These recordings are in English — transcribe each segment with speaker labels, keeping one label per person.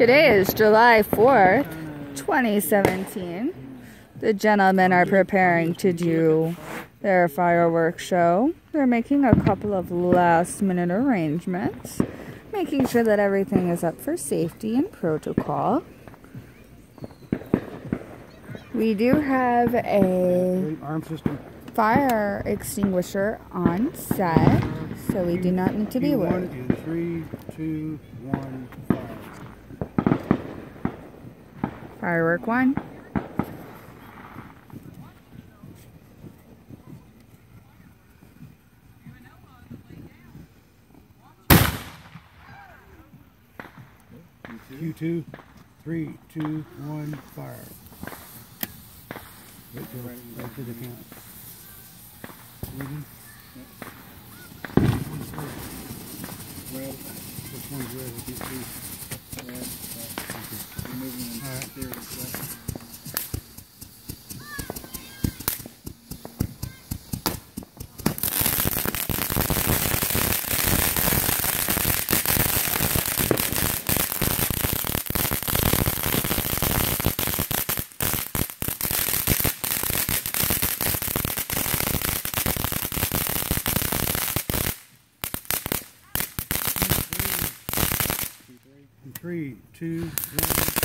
Speaker 1: Today is July 4th, 2017. The gentlemen are preparing to do their fireworks show. They're making a couple of last minute arrangements, making sure that everything is up for safety and protocol. We do have a fire extinguisher on set, so we do not need to be worried.
Speaker 2: and three, two, one, fire.
Speaker 1: Firework one.
Speaker 2: Q two, three, two, one, fire. Wait till, wait till the count. Ready?
Speaker 3: Red,
Speaker 2: Which one's red? These three.
Speaker 3: red,
Speaker 2: All right. Three, two, one.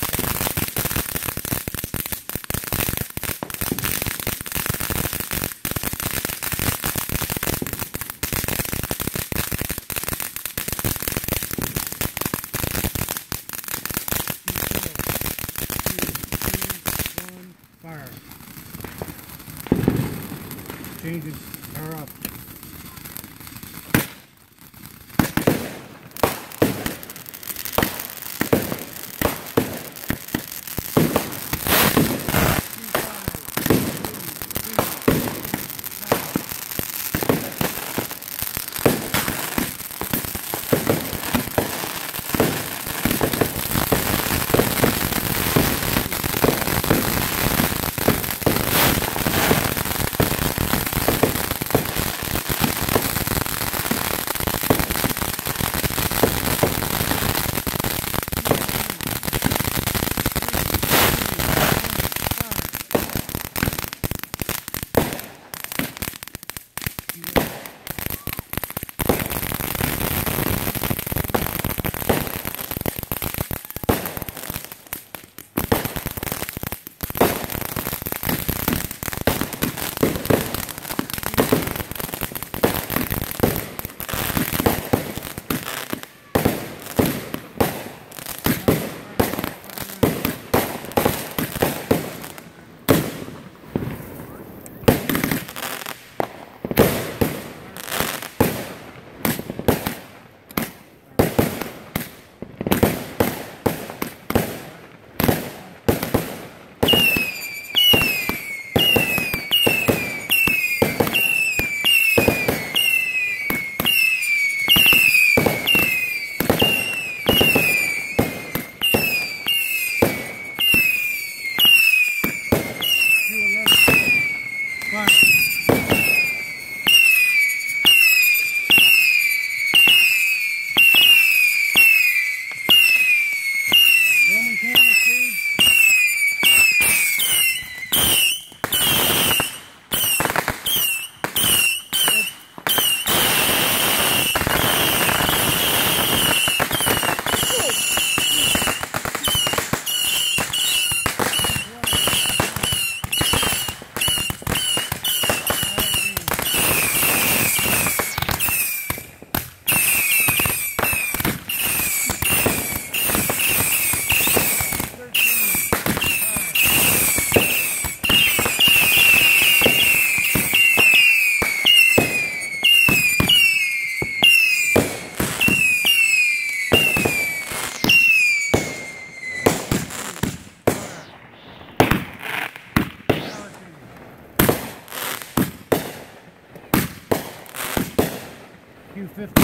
Speaker 2: 250.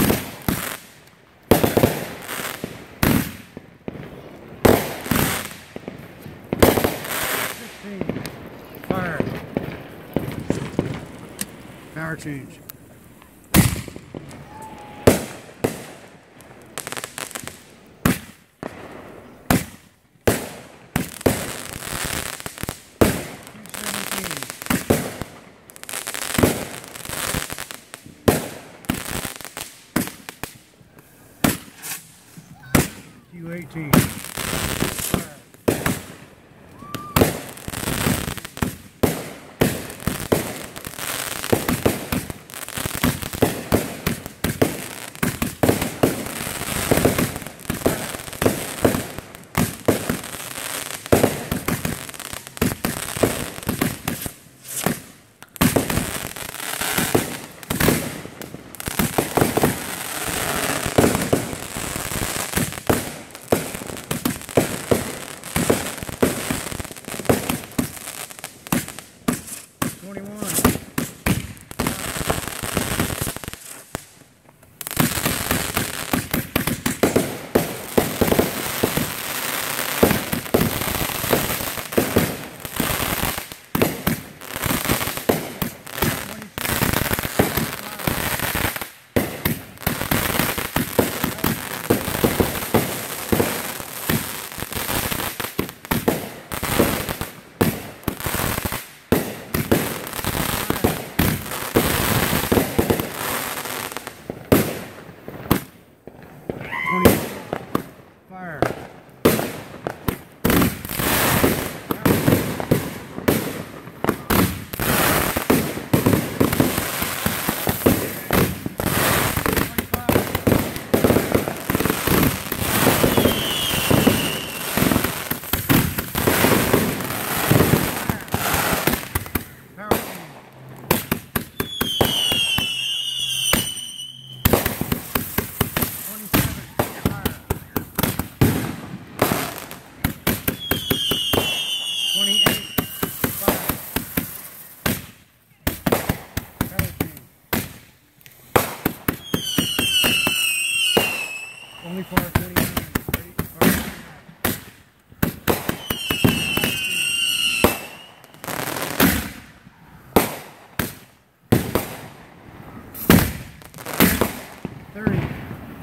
Speaker 2: Fire. Power change.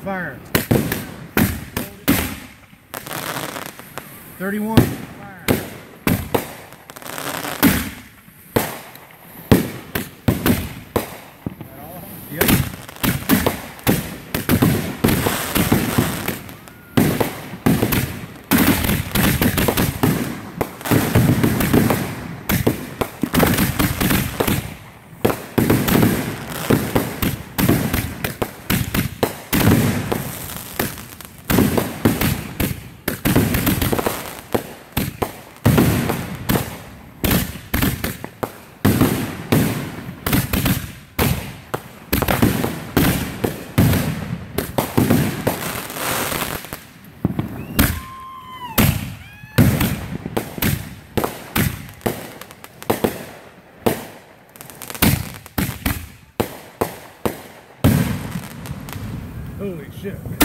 Speaker 2: fire. 31. Shit.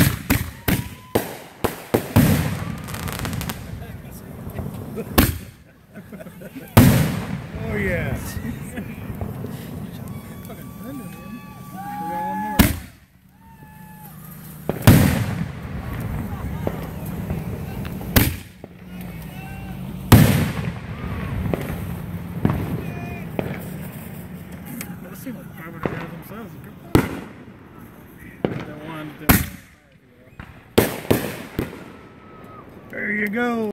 Speaker 2: You go.